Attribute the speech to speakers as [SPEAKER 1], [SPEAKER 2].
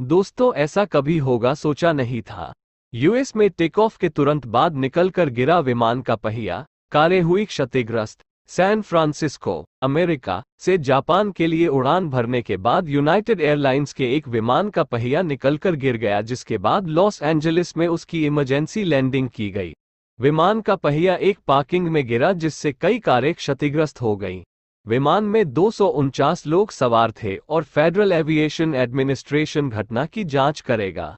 [SPEAKER 1] दोस्तों, ऐसा कभी होगा, सोचा नहीं था। यूएस में टेक ऑफ़ के तुरंत बाद निकलकर गिरा विमान का पहिया कारें हुई क्षतिग्रस्त, सैन फ्रांसिस्को, अमेरिका से जापान के लिए उड़ान भरने के बाद यूनाइटेड एयरलाइंस के एक विमान का पहिया निकलकर गिर गया, जिसके बाद लॉस एंजलिस में उसकी इमरजेंसी लैंडिंग की गई। विमान का पहिया एक पार्किंग में गिरा, जिससे कई कारें क्षतिग्रस्त हो गईं। विमान में दो सौ उनचास लोग सवार थे और फेडरल एविएशन एडमिनिस्ट्रेशन घटना की जाँच करेगा।